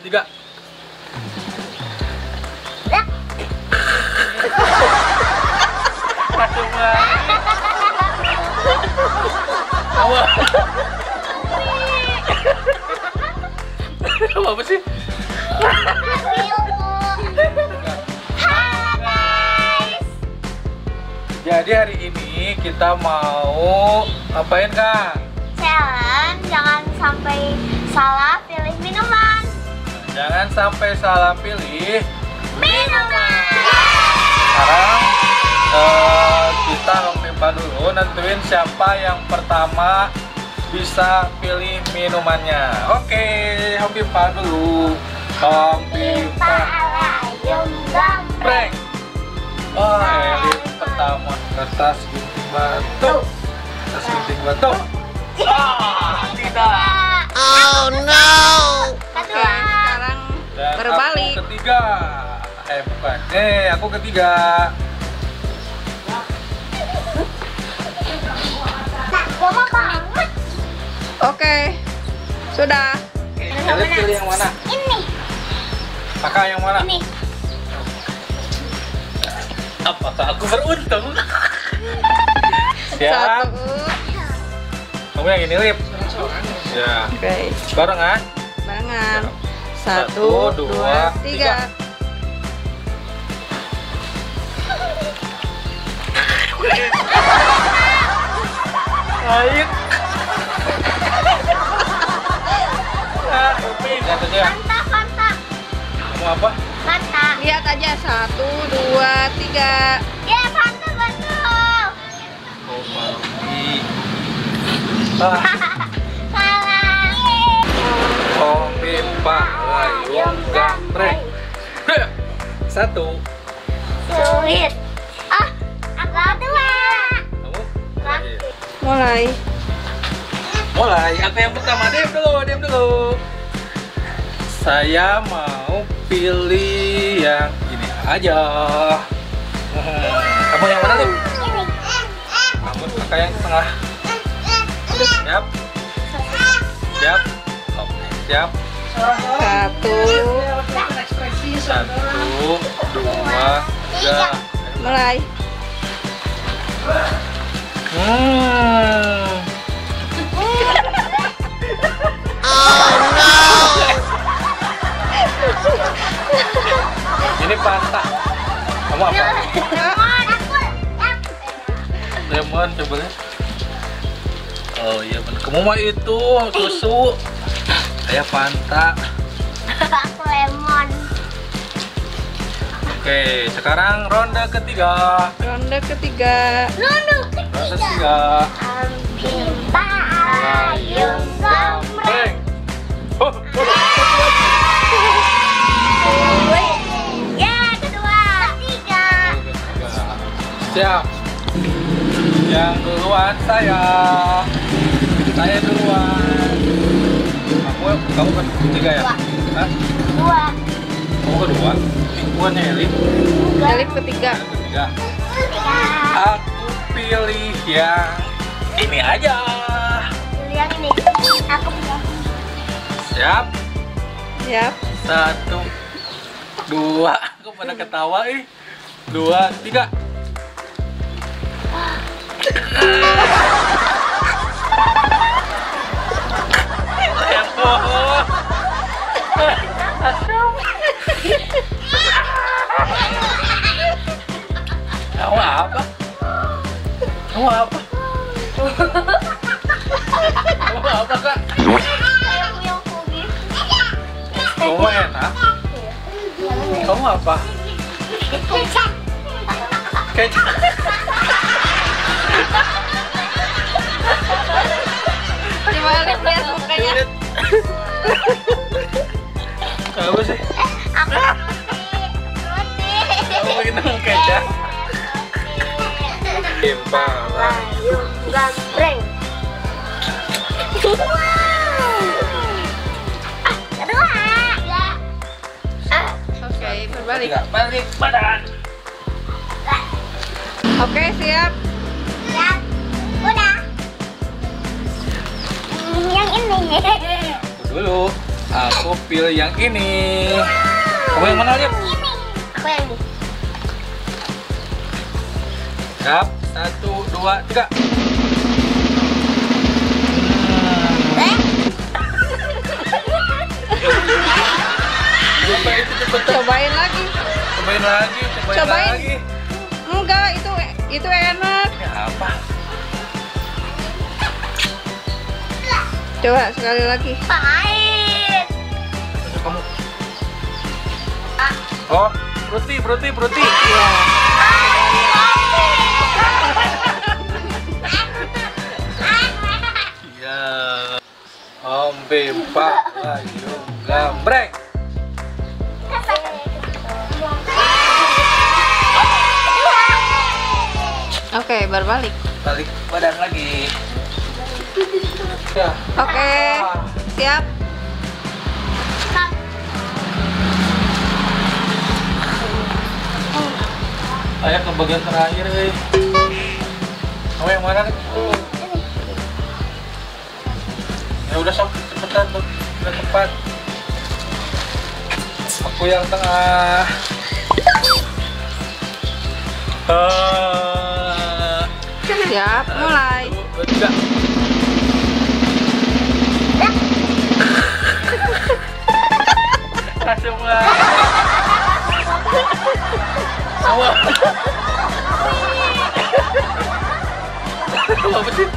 Tiga. Langsung. Awal. Apa sih? Jadi hari ini kita mau ngapain kak? Challenge sampai salah pilih. Minuman. Sekarang eh, kita mimpa dulu nentuin siapa yang pertama bisa pilih minumannya. Oke, Om Pimpa dulu. Gambreng. Prank. Oh, Elin pertama. Kertas gunting batu. Kertas gunting batu. Ah, tidak. Oh no. Berbalik. aku ketiga. Eh, bukan. Eh, aku ketiga. Banget. Oke. Sudah. Oke, Elin pilih yang mana? Ini, Kakak yang mana? ini. Apakah aku beruntung? Siap. Satu. Kamu yang ini, Lip. Ya. Oke. Barengan. Barengan. Satu, Satu, dua, dua, tiga. Air. Ah, Upi, lihat aja. Fanta, Fanta, Kamu apa? Fanta. Lihat aja. Satu, dua, tiga. Ya, Fanta betul. Oh, Mami. Ah, Salah. Om Pimpa Layung Gambreng. Satu. Sulit. Ah, aku dua. Kamu? Mulai. Mulai, aku yang pertama, diam dulu, diam dulu. Saya mau pilih yang ini aja. Kamu yang mana tuh? Kamu kakak yang tengah. Siap, siap, Oke, siap. Satu. Satu, dua, tiga. Mulai. Hmm. Ini Fanta. Kamu apa? Lemon, coba. Oh iya benar. Kamu mah itu susu. Saya Fanta. Aku lemon. Oke, sekarang ronde ketiga. Ronde ketiga. Ronde ketiga. Gambreng. Gambreng. Oh, oh. Ya, kedua. Ketiga. Ketiga. Siap. Yang duluan saya. Saya duluan. Kamu kamu kan ketiga ya? Dua. Hah? Dua. Kamu kedua? Bukannya Eli? Elif ketiga. Yang ketiga. Ketiga. Aku pilih yang ini aja. Pilih yang ini. Aku punya. Siap. Siap. Satu, dua. Aku pada ketawa ih. Dua, tiga. Yang bohong. Kamu apa? Kamu apa? Kamu apa kak? Saya punya hobi. Kamu enak? Kamu apa? Kecap. Coba Elif lihat mukanya. Lihat. Apa sih? Aku roti. Kamu bikin nama? Impala. Palayung gambreng. Ah. Ya. Ah, Oke, berbalik. Balik badan. Oke, siap. ya. Udah. Yang ini. Dulu. Aku pilih yang ini. Kamu yang mana, Lip? Aku yang ini. Siap. Satu, dua, tiga. Eh. Cobain lagi. Cobain lagi, cobain, Cobain. lagi. Enggak, itu itu enak. Ini apa? Coba sekali lagi. pahit. Itu kamu. Oh, fruity, fruity, fruity. Ya. Om Bimpa Layu Gambreng. Oke, berbalik. Balik badan lagi. Oke, siap. Ayo ke bagian terakhir, eh. Kamu yang mana? Ya udah sok cepetan tuh, udah cepat. Aku yang tengah. Ah. Siap, mulai. Satu, dua, tiga. Langsung mulai. Semua. Apa sih?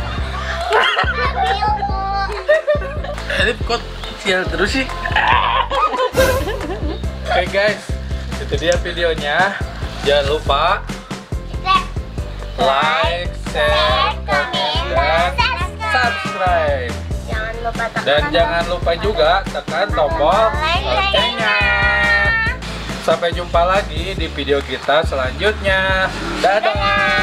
Ini kok sial terus sih? Oke guys, itu dia videonya. Jangan lupa like, share, komen, dan subscribe. Lupa tekan Dan jangan lupa juga tekan tombol loncengnya. Sampai jumpa lagi di video kita selanjutnya. Dadah.